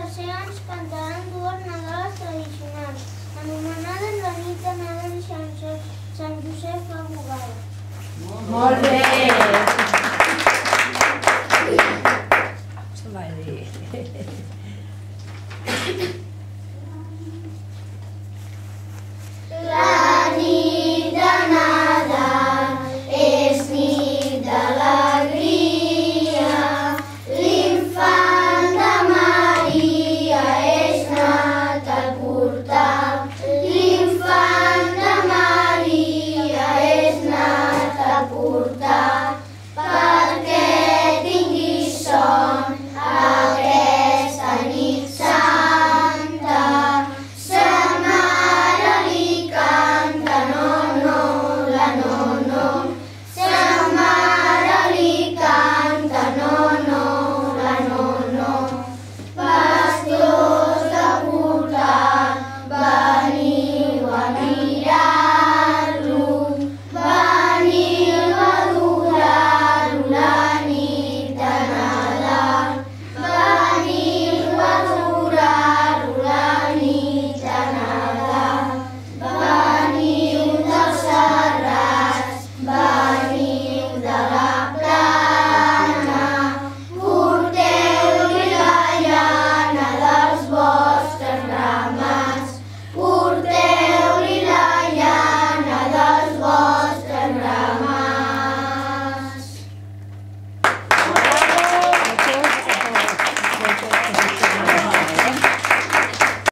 oceans cantaran dues nadales tradicionals, anomenades la nit de Nadal i Sant, Sant Josep a Bugada. Molt bé! Molt bé.